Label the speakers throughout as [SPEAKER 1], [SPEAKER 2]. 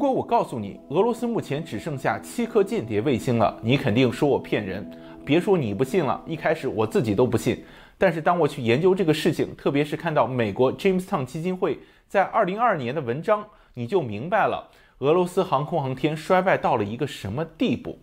[SPEAKER 1] 如果我告诉你，俄罗斯目前只剩下七颗间谍卫星了，你肯定说我骗人。别说你不信了，一开始我自己都不信。但是当我去研究这个事情，特别是看到美国 Jamestown 基金会在二零二二年的文章，你就明白了俄罗斯航空航天衰败到了一个什么地步。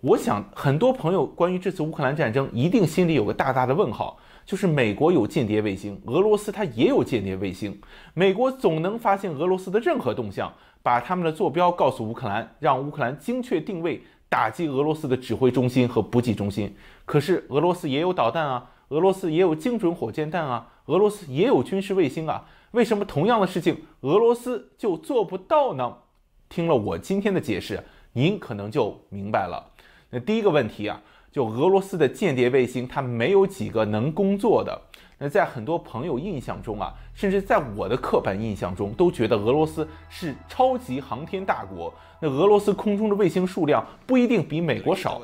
[SPEAKER 1] 我想很多朋友关于这次乌克兰战争，一定心里有个大大的问号。就是美国有间谍卫星，俄罗斯它也有间谍卫星。美国总能发现俄罗斯的任何动向，把他们的坐标告诉乌克兰，让乌克兰精确定位，打击俄罗斯的指挥中心和补给中心。可是俄罗斯也有导弹啊，俄罗斯也有精准火箭弹啊，俄罗斯也有军事卫星啊。为什么同样的事情俄罗斯就做不到呢？听了我今天的解释，您可能就明白了。那第一个问题啊。就俄罗斯的间谍卫星，它没有几个能工作的。那在很多朋友印象中啊，甚至在我的刻板印象中，都觉得俄罗斯是超级航天大国。那俄罗斯空中的卫星数量不一定比美国少。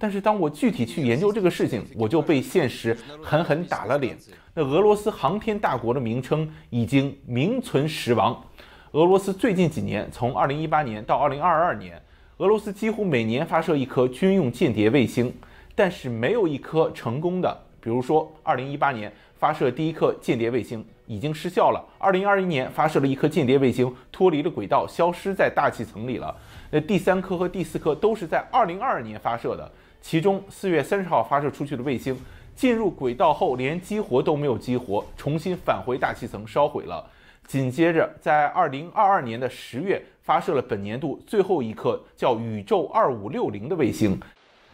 [SPEAKER 1] 但是当我具体去研究这个事情，我就被现实狠狠打了脸。那俄罗斯航天大国的名称已经名存实亡。俄罗斯最近几年，从2018年到2022年，俄罗斯几乎每年发射一颗军用间谍卫星。但是没有一颗成功的，比如说，二零一八年发射第一颗间谍卫星已经失效了，二零二一年发射了一颗间谍卫星脱离了轨道，消失在大气层里了。那第三颗和第四颗都是在二零二二年发射的，其中四月三十号发射出去的卫星进入轨道后连激活都没有激活，重新返回大气层烧毁了。紧接着在二零二二年的十月发射了本年度最后一颗叫宇宙二五六零的卫星。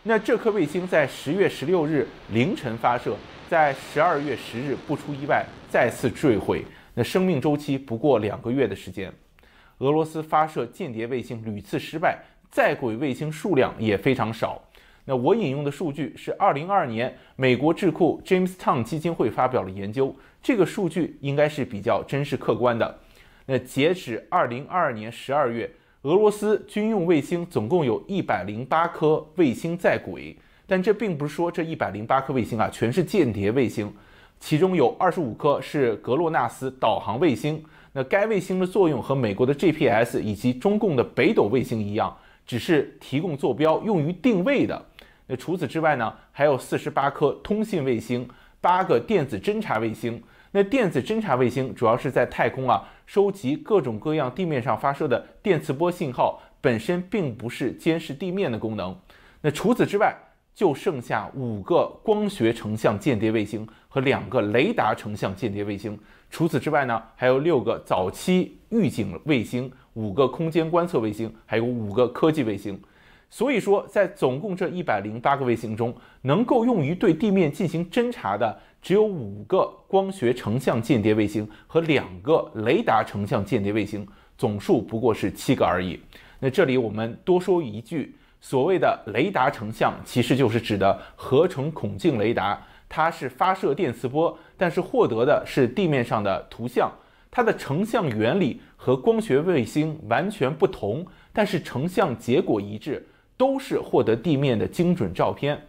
[SPEAKER 1] 那这颗卫星在十月十六日凌晨发射，在十二月十日不出意外再次坠毁。那生命周期不过两个月的时间。俄罗斯发射间谍卫星屡次失败，在轨卫星数量也非常少。那我引用的数据是二零二二年美国智库 Jamestown 基金会发表的研究，这个数据应该是比较真实客观的。那截止二零二二年十二月。俄罗斯军用卫星总共有一百零八颗卫星在轨，但这并不是说这一百零八颗卫星啊全是间谍卫星，其中有二十五颗是格洛纳斯导航卫星。那该卫星的作用和美国的 GPS 以及中共的北斗卫星一样，只是提供坐标用于定位的。那除此之外呢，还有四十八颗通信卫星，八个电子侦察卫星。那电子侦察卫星主要是在太空啊收集各种各样地面上发射的电磁波信号，本身并不是监视地面的功能。那除此之外，就剩下五个光学成像间谍卫星和两个雷达成像间谍卫星。除此之外呢，还有六个早期预警卫星，五个空间观测卫星，还有五个科技卫星。所以说，在总共这一百零八个卫星中，能够用于对地面进行侦察的只有五个光学成像间谍卫星和两个雷达成像间谍卫星，总数不过是七个而已。那这里我们多说一句，所谓的雷达成像，其实就是指的合成孔径雷达，它是发射电磁波，但是获得的是地面上的图像。它的成像原理和光学卫星完全不同，但是成像结果一致。都是获得地面的精准照片。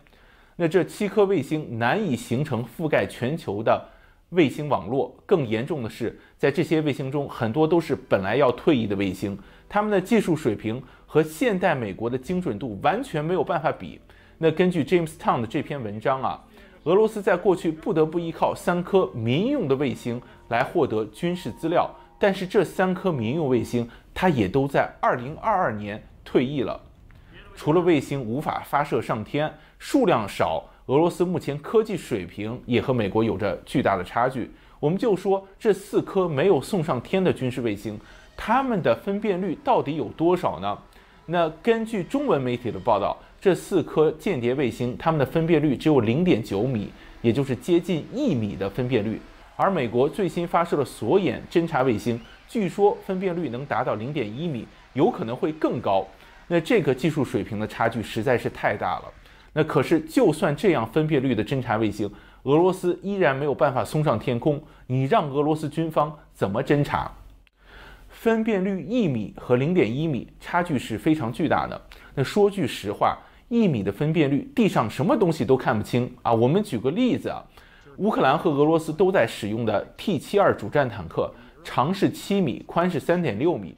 [SPEAKER 1] 那这七颗卫星难以形成覆盖全球的卫星网络。更严重的是，在这些卫星中，很多都是本来要退役的卫星，他们的技术水平和现代美国的精准度完全没有办法比。那根据 James Town 的这篇文章啊，俄罗斯在过去不得不依靠三颗民用的卫星来获得军事资料，但是这三颗民用卫星它也都在2022年退役了。除了卫星无法发射上天，数量少，俄罗斯目前科技水平也和美国有着巨大的差距。我们就说这四颗没有送上天的军事卫星，它们的分辨率到底有多少呢？那根据中文媒体的报道，这四颗间谍卫星它们的分辨率只有零点九米，也就是接近一米的分辨率。而美国最新发射的锁眼侦察卫星，据说分辨率能达到零点一米，有可能会更高。那这个技术水平的差距实在是太大了。那可是，就算这样分辨率的侦察卫星，俄罗斯依然没有办法送上天空。你让俄罗斯军方怎么侦察？分辨率一米和零点一米差距是非常巨大的。那说句实话，一米的分辨率，地上什么东西都看不清啊。我们举个例子啊，乌克兰和俄罗斯都在使用的 T 七二主战坦克，长是七米，宽是三点六米。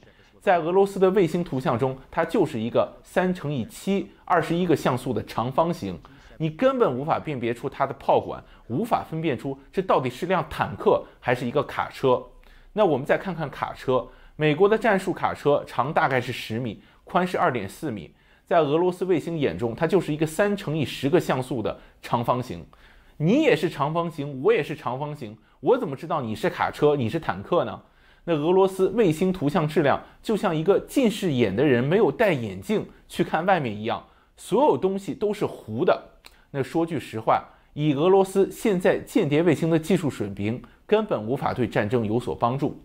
[SPEAKER 1] 在俄罗斯的卫星图像中，它就是一个三乘以七、二十一个像素的长方形，你根本无法辨别出它的炮管，无法分辨出这到底是辆坦克还是一个卡车。那我们再看看卡车，美国的战术卡车长大概是十米，宽是二点四米，在俄罗斯卫星眼中，它就是一个三乘以十个像素的长方形。你也是长方形，我也是长方形，我怎么知道你是卡车，你是坦克呢？那俄罗斯卫星图像质量就像一个近视眼的人没有戴眼镜去看外面一样，所有东西都是糊的。那说句实话，以俄罗斯现在间谍卫星的技术水平，根本无法对战争有所帮助。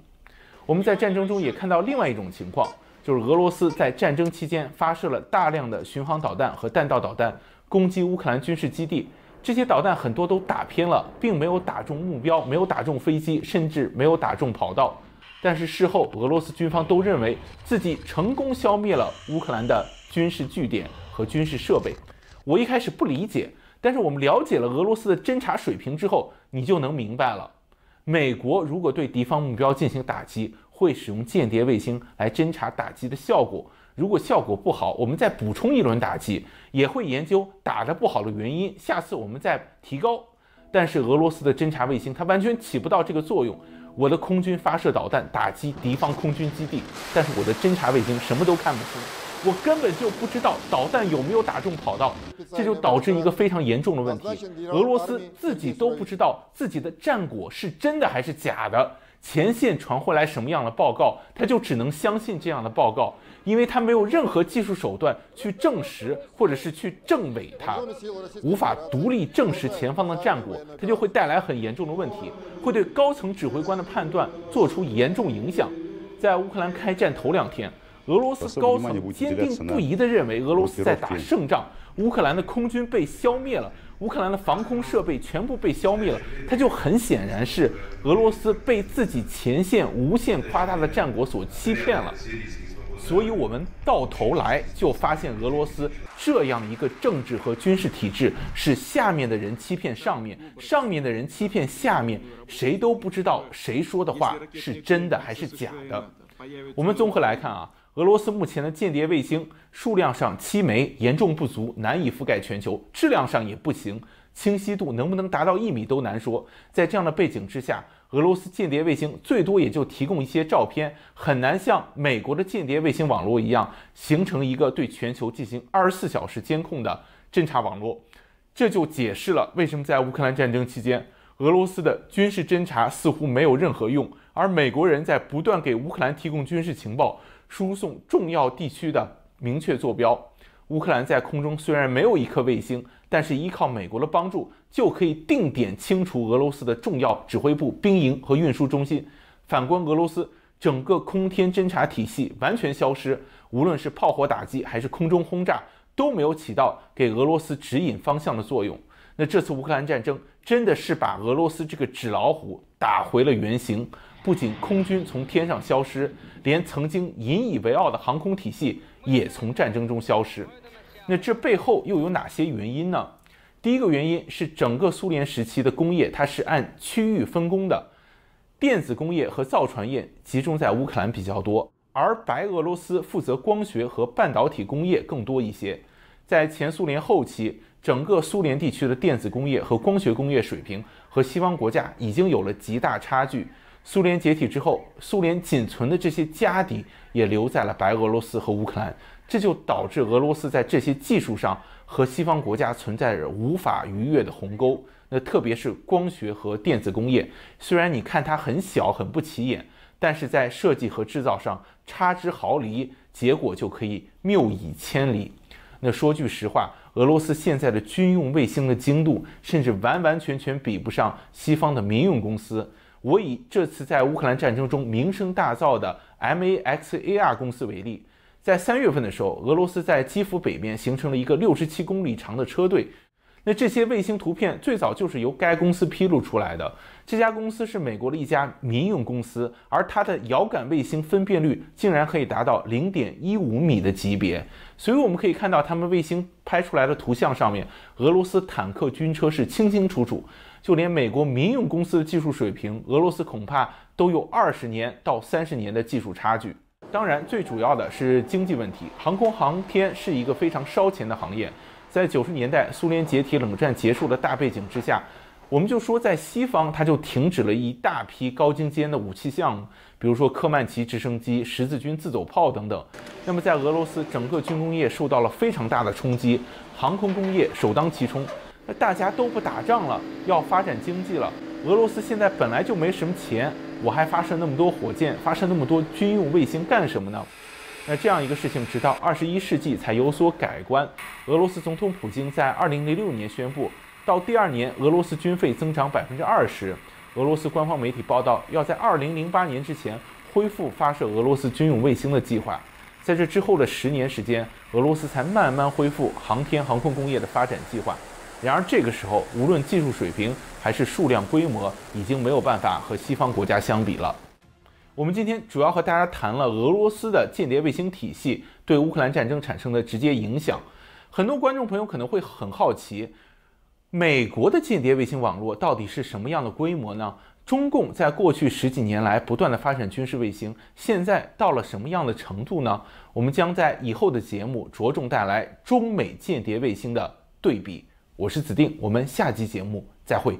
[SPEAKER 1] 我们在战争中也看到另外一种情况，就是俄罗斯在战争期间发射了大量的巡航导弹和弹道导弹，攻击乌克兰军事基地。这些导弹很多都打偏了，并没有打中目标，没有打中飞机，甚至没有打中跑道。但是事后，俄罗斯军方都认为自己成功消灭了乌克兰的军事据点和军事设备。我一开始不理解，但是我们了解了俄罗斯的侦察水平之后，你就能明白了。美国如果对敌方目标进行打击，会使用间谍卫星来侦察打击的效果。如果效果不好，我们再补充一轮打击，也会研究打得不好的原因，下次我们再提高。但是俄罗斯的侦察卫星它完全起不到这个作用。我的空军发射导弹打击敌方空军基地，但是我的侦察卫星什么都看不清，我根本就不知道导弹有没有打中跑道，这就导致一个非常严重的问题：俄罗斯自己都不知道自己的战果是真的还是假的。前线传回来什么样的报告，他就只能相信这样的报告，因为他没有任何技术手段去证实或者是去证伪它，无法独立证实前方的战果，它就会带来很严重的问题，会对高层指挥官的判断做出严重影响。在乌克兰开战头两天，俄罗斯高层坚定不移地认为俄罗斯在打胜仗，乌克兰的空军被消灭了。乌克兰的防空设备全部被消灭了，它就很显然是俄罗斯被自己前线无限夸大的战果所欺骗了。所以，我们到头来就发现，俄罗斯这样一个政治和军事体制是下面的人欺骗上面，上面的人欺骗下面，谁都不知道谁说的话是真的还是假的。我们综合来看啊。俄罗斯目前的间谍卫星数量上七枚，严重不足，难以覆盖全球；质量上也不行，清晰度能不能达到一米都难说。在这样的背景之下，俄罗斯间谍卫星最多也就提供一些照片，很难像美国的间谍卫星网络一样，形成一个对全球进行二十四小时监控的侦察网络。这就解释了为什么在乌克兰战争期间，俄罗斯的军事侦察似乎没有任何用，而美国人在不断给乌克兰提供军事情报。输送重要地区的明确坐标。乌克兰在空中虽然没有一颗卫星，但是依靠美国的帮助，就可以定点清除俄罗斯的重要指挥部、兵营和运输中心。反观俄罗斯，整个空天侦察体系完全消失，无论是炮火打击还是空中轰炸，都没有起到给俄罗斯指引方向的作用。那这次乌克兰战争真的是把俄罗斯这个纸老虎打回了原形。不仅空军从天上消失，连曾经引以为傲的航空体系也从战争中消失。那这背后又有哪些原因呢？第一个原因是整个苏联时期的工业它是按区域分工的，电子工业和造船业集中在乌克兰比较多，而白俄罗斯负责光学和半导体工业更多一些。在前苏联后期，整个苏联地区的电子工业和光学工业水平和西方国家已经有了极大差距。苏联解体之后，苏联仅存的这些家底也留在了白俄罗斯和乌克兰，这就导致俄罗斯在这些技术上和西方国家存在着无法逾越的鸿沟。那特别是光学和电子工业，虽然你看它很小很不起眼，但是在设计和制造上差之毫厘，结果就可以谬以千里。那说句实话，俄罗斯现在的军用卫星的精度，甚至完完全全比不上西方的民用公司。我以这次在乌克兰战争中名声大噪的 Maxar 公司为例，在三月份的时候，俄罗斯在基辅北面形成了一个六十七公里长的车队。那这些卫星图片最早就是由该公司披露出来的。这家公司是美国的一家民用公司，而它的遥感卫星分辨率竟然可以达到零点一五米的级别。所以我们可以看到，他们卫星拍出来的图像上面，俄罗斯坦克、军车是清清楚楚。就连美国民用公司的技术水平，俄罗斯恐怕都有二十年到三十年的技术差距。当然，最主要的是经济问题。航空航天是一个非常烧钱的行业。在九十年代，苏联解体、冷战结束的大背景之下，我们就说在西方，它就停止了一大批高精尖的武器项目，比如说科曼奇直升机、十字军自走炮等等。那么在俄罗斯，整个军工业受到了非常大的冲击，航空工业首当其冲。那大家都不打仗了，要发展经济了。俄罗斯现在本来就没什么钱，我还发射那么多火箭，发射那么多军用卫星干什么呢？那这样一个事情，直到二十一世纪才有所改观。俄罗斯总统普京在二零零六年宣布，到第二年俄罗斯军费增长百分之二十。俄罗斯官方媒体报道，要在二零零八年之前恢复发射俄罗斯军用卫星的计划。在这之后的十年时间，俄罗斯才慢慢恢复航天航空工业的发展计划。然而这个时候，无论技术水平还是数量规模，已经没有办法和西方国家相比了。我们今天主要和大家谈了俄罗斯的间谍卫星体系对乌克兰战争产生的直接影响。很多观众朋友可能会很好奇，美国的间谍卫星网络到底是什么样的规模呢？中共在过去十几年来不断的发展军事卫星，现在到了什么样的程度呢？我们将在以后的节目着重带来中美间谍卫星的对比。我是子定，我们下期节目再会。